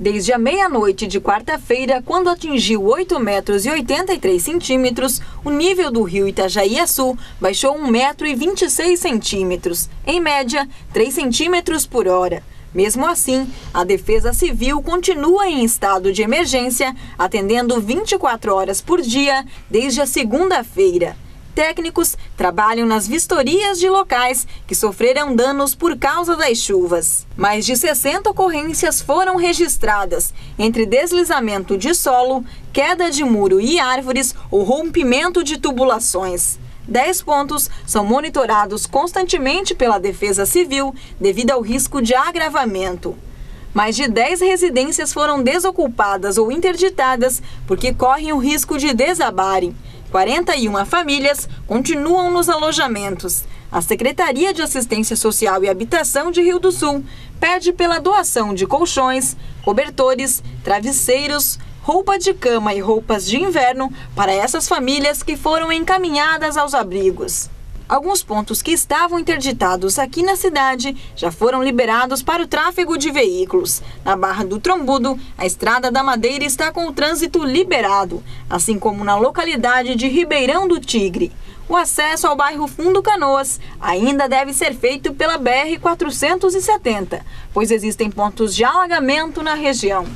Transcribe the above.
Desde a meia-noite de quarta-feira, quando atingiu 8 metros e 83 centímetros, o nível do rio Itajaí-Açu baixou 1 metro e 26 centímetros, em média 3 centímetros por hora. Mesmo assim, a Defesa Civil continua em estado de emergência, atendendo 24 horas por dia desde a segunda-feira técnicos trabalham nas vistorias de locais que sofreram danos por causa das chuvas. Mais de 60 ocorrências foram registradas, entre deslizamento de solo, queda de muro e árvores ou rompimento de tubulações. Dez pontos são monitorados constantemente pela Defesa Civil devido ao risco de agravamento. Mais de 10 residências foram desocupadas ou interditadas porque correm o risco de desabarem. 41 famílias continuam nos alojamentos. A Secretaria de Assistência Social e Habitação de Rio do Sul pede pela doação de colchões, cobertores, travesseiros, roupa de cama e roupas de inverno para essas famílias que foram encaminhadas aos abrigos. Alguns pontos que estavam interditados aqui na cidade já foram liberados para o tráfego de veículos. Na Barra do Trombudo, a Estrada da Madeira está com o trânsito liberado, assim como na localidade de Ribeirão do Tigre. O acesso ao bairro Fundo Canoas ainda deve ser feito pela BR-470, pois existem pontos de alagamento na região.